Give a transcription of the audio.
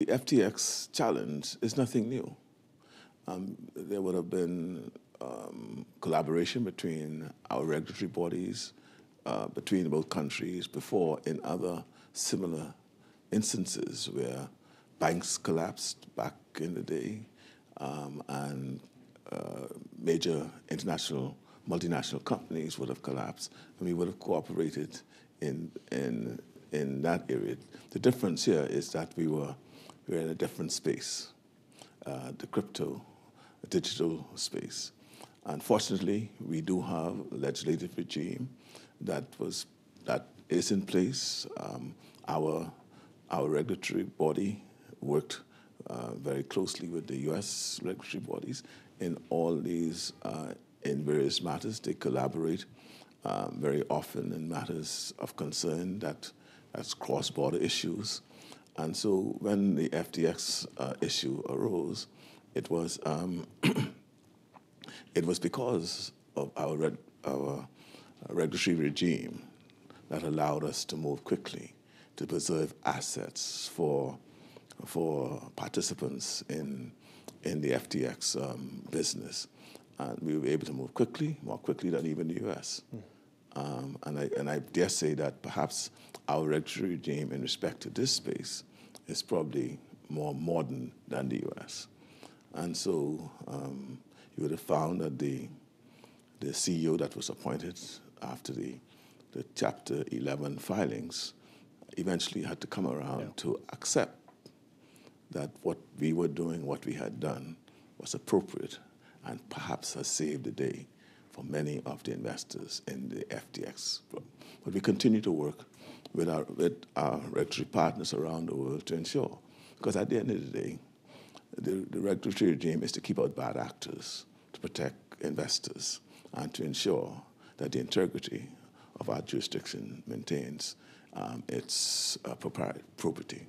The FTX challenge is nothing new. Um, there would have been um, collaboration between our regulatory bodies, uh, between both countries before in other similar instances where banks collapsed back in the day um, and uh, major international multinational companies would have collapsed and we would have cooperated in, in, in that area. The difference here is that we were, we were in a different space, uh, the crypto, digital space. Unfortunately, we do have a legislative regime that was that is in place. Um, our our regulatory body worked uh, very closely with the U.S. regulatory bodies in all these uh, in various matters. They collaborate um, very often in matters of concern that that's cross-border issues. And so when the FTX uh, issue arose, it was um, it was because of our, reg our regulatory regime that allowed us to move quickly to preserve assets for for participants in in the FTX um, business and we were able to move quickly, more quickly than even the U.S. Mm. Um, and, I, and I dare say that perhaps our regulatory regime in respect to this space is probably more modern than the U.S. And so um, you would have found that the, the CEO that was appointed after the, the Chapter 11 filings eventually had to come around yeah. to accept that what we were doing, what we had done, was appropriate and perhaps has saved the day for many of the investors in the FTX. But we continue to work with our, with our regulatory partners around the world to ensure, because at the end of the day, the, the regulatory regime is to keep out bad actors, to protect investors, and to ensure that the integrity of our jurisdiction maintains um, its uh, property.